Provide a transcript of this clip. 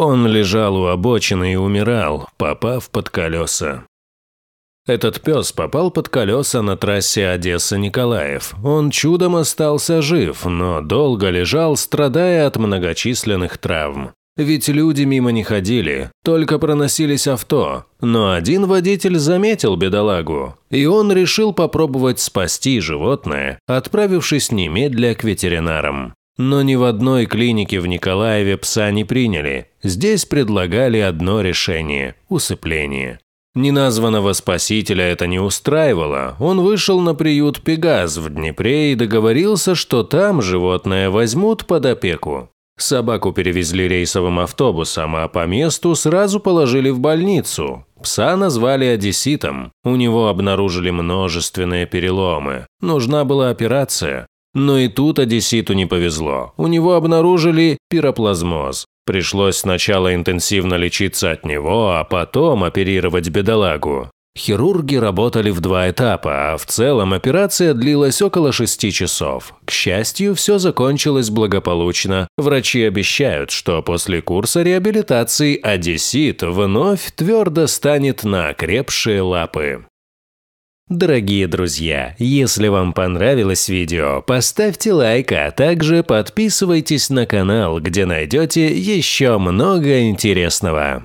Он лежал у обочины и умирал, попав под колеса. Этот пес попал под колеса на трассе Одесса-Николаев. Он чудом остался жив, но долго лежал, страдая от многочисленных травм. Ведь люди мимо не ходили, только проносились авто. Но один водитель заметил бедолагу, и он решил попробовать спасти животное, отправившись немедля к ветеринарам. Но ни в одной клинике в Николаеве пса не приняли. Здесь предлагали одно решение – усыпление. Неназванного спасителя это не устраивало. Он вышел на приют «Пегас» в Днепре и договорился, что там животное возьмут под опеку. Собаку перевезли рейсовым автобусом, а по месту сразу положили в больницу. Пса назвали одесситом. У него обнаружили множественные переломы. Нужна была операция. Но и тут одесситу не повезло. У него обнаружили пироплазмоз. Пришлось сначала интенсивно лечиться от него, а потом оперировать бедолагу. Хирурги работали в два этапа, а в целом операция длилась около шести часов. К счастью, все закончилось благополучно. Врачи обещают, что после курса реабилитации одессит вновь твердо станет на окрепшие лапы. Дорогие друзья, если вам понравилось видео, поставьте лайк, а также подписывайтесь на канал, где найдете еще много интересного.